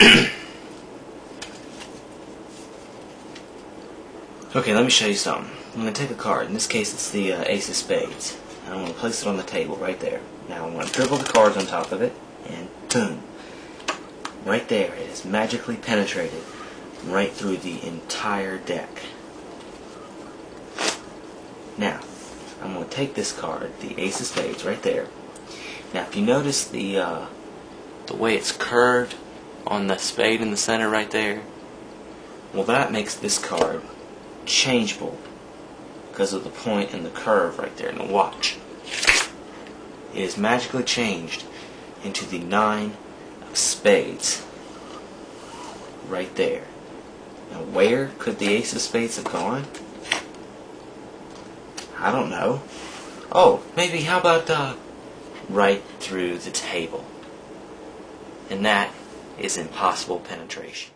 okay, let me show you something. I'm going to take a card. In this case, it's the uh, Ace of Spades. And I'm going to place it on the table right there. Now I'm going to dribble the cards on top of it, and boom. Right there, it has magically penetrated right through the entire deck. Now, I'm going to take this card, the Ace of Spades, right there. Now, if you notice the uh, the way it's curved on the spade in the center right there, well, that makes this card changeable because of the point and the curve right there. Now, watch. It is magically changed into the nine of spades right there. Now, where could the ace of spades have gone? I don't know. Oh, maybe how about uh, right through the table? And that is impossible penetration.